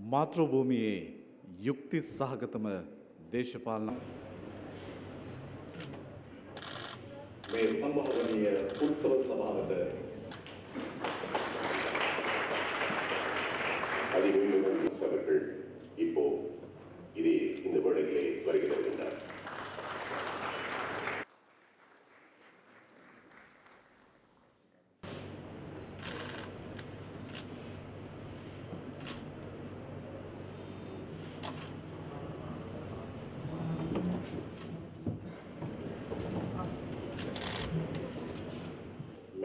මාතෘභූමියේ යුක්ති සහගතම දේශපාලන මේ සම්භාවනීය උත්සව සභාවට அதிகம் அவர்கள் இப்போ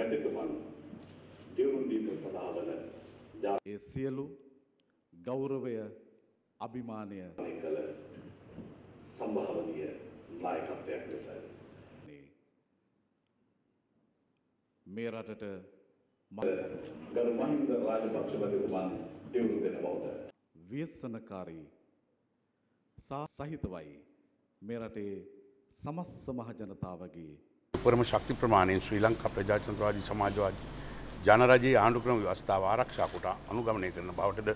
මැතිතුමන් දියුණුදීප සදාවන ඒ සියලු ගෞරවය අභිමානය කළ සම්භාවනීය නායකත්වයක් ලෙස. මේ රටට ගරු මහින්ද රාජපක්ෂ මැතිතුමන් දියුණු දෙන බවද? ව්‍යස්සනකාරී සා සහිතවයි. මේ රටේ සමස්ස මහ ජනතාවගේ උපරම ශක්ති ප්‍රමාණයෙන් ශ්‍රී ලංකා ප්‍රජාතන්ත්‍රවාදී සමාජවාදී ජනරජයේ ආණ්ඩුක්‍රම ව්‍යවස්ථාව ආරක්ෂා කොට අනුගමනය කරන බවටද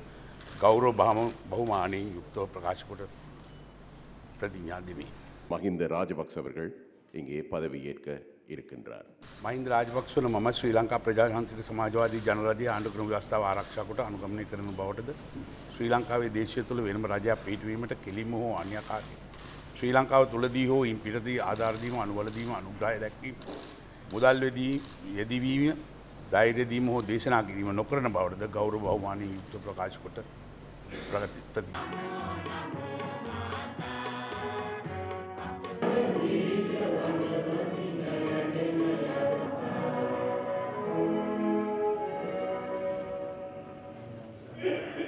ගෞරව බහම බහුමානයෙන් යුක්තව ප්‍රකාශ කොට ප්‍රතිඥා දෙමි. மஹிந்த ராஜபக்ச அவர்கள் இங்கே பதவியேற்க இருக்கின்றார் මහින්ද රාජපක්ෂවල මම ශ්‍රී ලංකා ප්‍රජාහන්ත්‍රික සමාජවාදී ජනරජය ආණ්ඩුක්‍රම ව්‍යවස්ථාව ආරක්ෂා කොට අනුගමනය කරන බවටද ශ්‍රී ලංකාවේ දේශය තුළ වෙනම රජයක් පිහිටවීමට කෙලිම හෝ අන්‍යකාරය. ශ්‍රී ලංකාව තුළදී හෝ ඉන් පිටදී ආධාරදීම අනුවලදීම අනුග්‍රහය දැක්වීම මුදල්වෙදී යෙදිවීම ධෛර්යදීම හෝ දේශනා කිරීම නොකරන බවටද ගෞරව බහුමානී යුක්ත ප්‍රකාශ කොට ප්‍රගති ප්‍රති. Yeah.